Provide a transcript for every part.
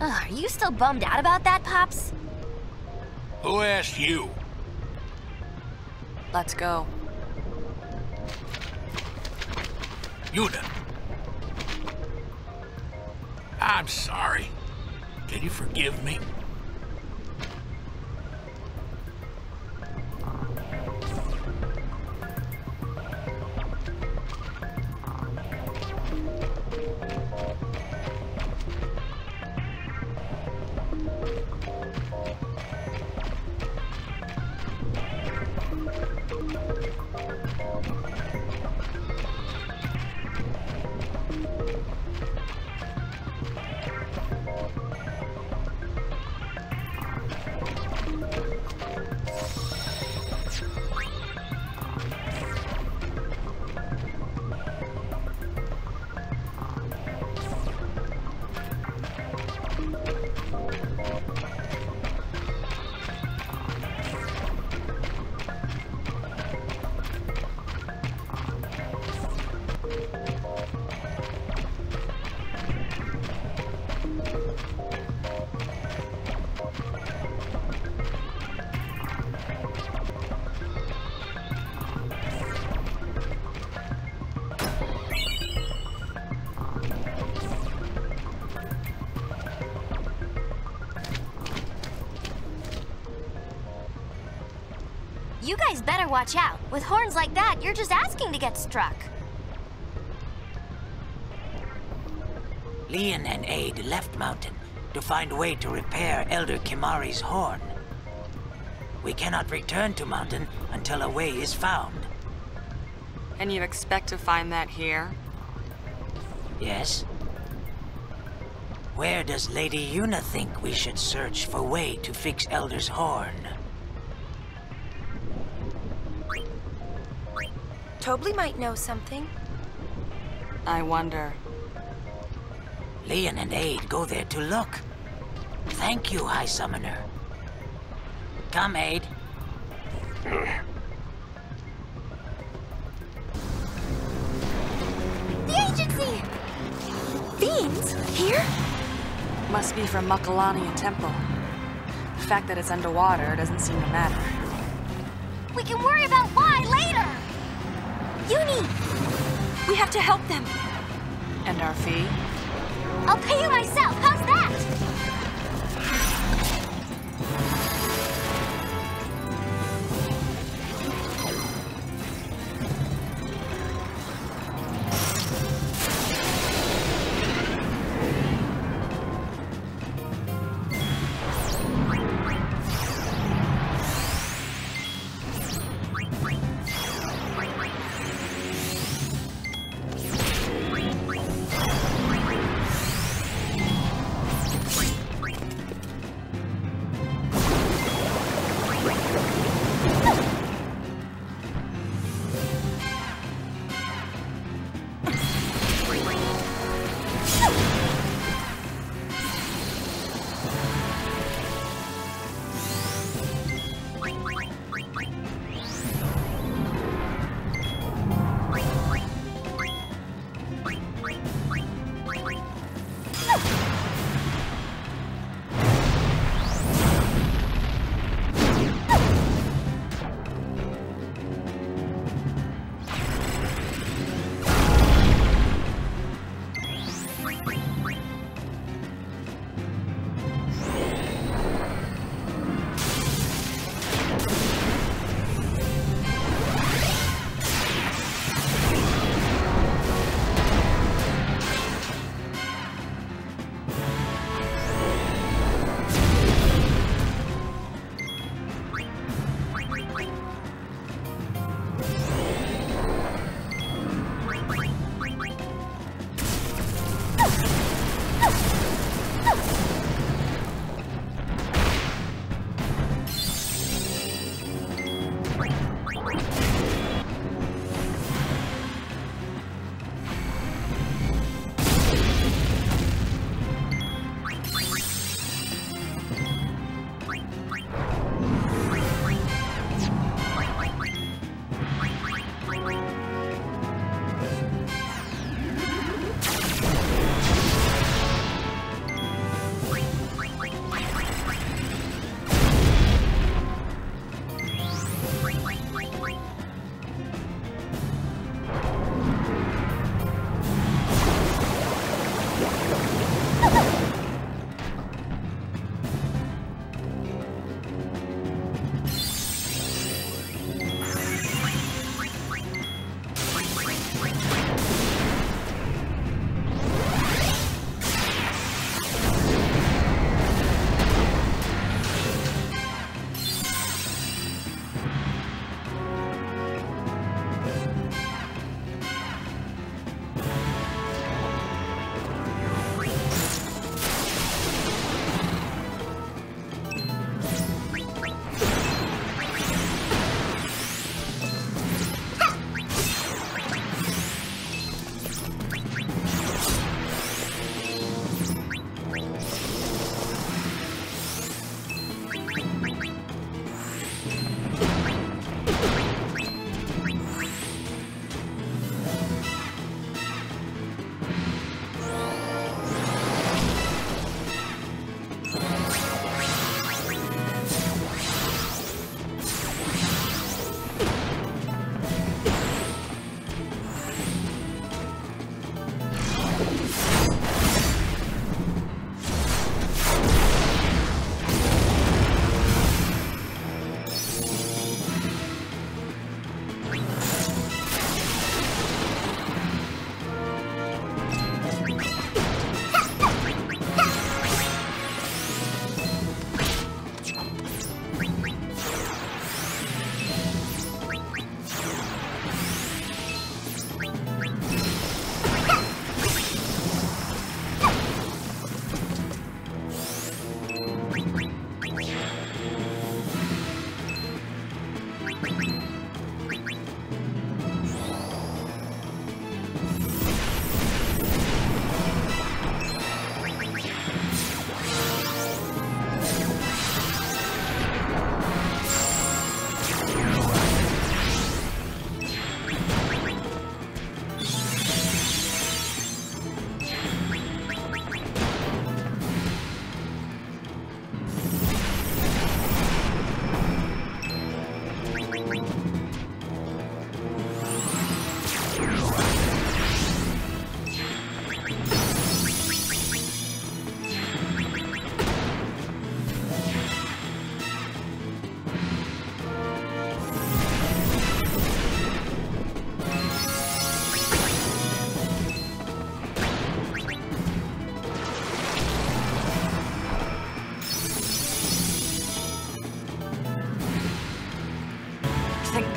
Ugh, are you still bummed out about that, Pops? Who asked you? Let's go. Yuna. I'm sorry. Can you forgive me? You guys better watch out. With horns like that, you're just asking to get struck. Lian and Ayde left Mountain to find a way to repair Elder Kimahri's horn. We cannot return to Mountain until a way is found. And you expect to find that here? Yes? Where does Lady Yuna think we should search for way to fix Elder's horn? Tobli might know something. I wonder. Lian and Ayde go there to look. Thank you, High Summoner. Come, Ayde. The agency! Fiends? Here? Must be from Macalania Temple. The fact that it's underwater doesn't seem to matter. We can worry about why later! Yunie! We have to help them. And our fee? I'll pay you myself, how's that?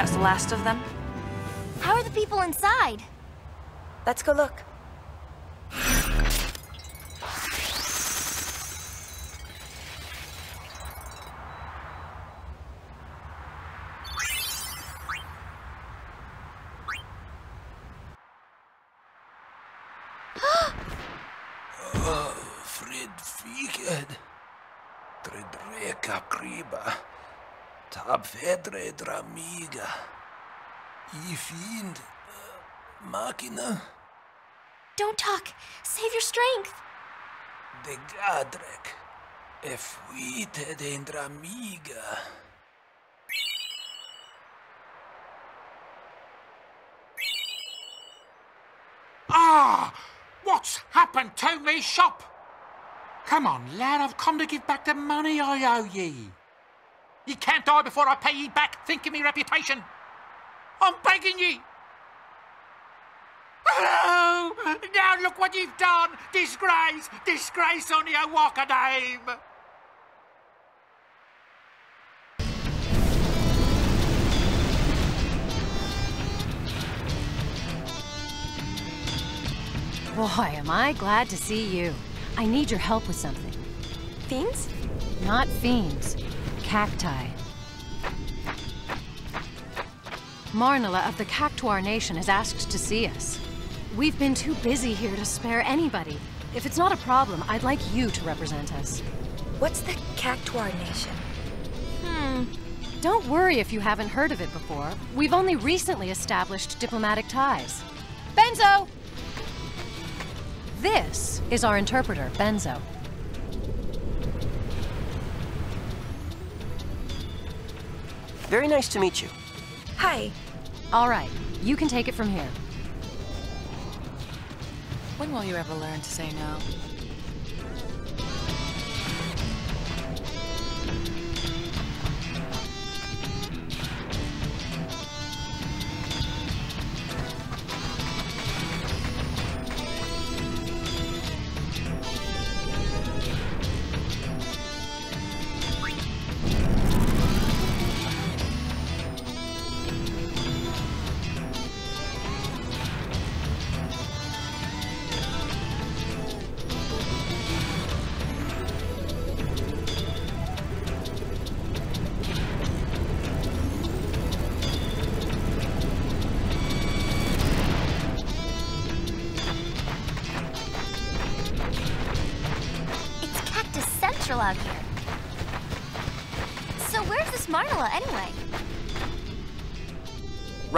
That's the last of them? How are the people inside? Let's go look. Oh, Frid Figed. Tredreka Kriba. Tab Vedre Dramiga. I fiend. Machina. Don't talk. Save your strength. De Gadrek. Efuite de Dramiga. Ah! What's happened to me shop? Come on, lad, I've come to give back the money I owe ye. Ye can't die before I pay ye back, think of me reputation. I'm begging ye. Oh, now look what you've done. Disgrace, disgrace on your walker name. Boy, am I glad to see you. I need your help with something. Fiends? Not fiends. Cacti. Marnela of the Cactuar Nation has asked to see us. We've been too busy here to spare anybody. If it's not a problem, I'd like you to represent us. What's the Cactuar Nation? Hmm. Don't worry if you haven't heard of it before. We've only recently established diplomatic ties. Benzo! This is our interpreter, Benzo. Very nice to meet you. Hi. All right, you can take it from here. When will you ever learn to say no?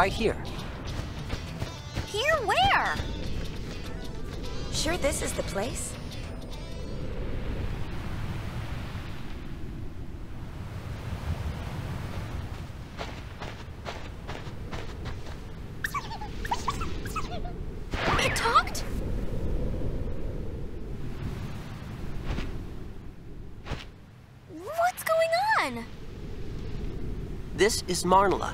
Right here. Here where? Sure this is the place? It talked? What's going on? This is Marnela,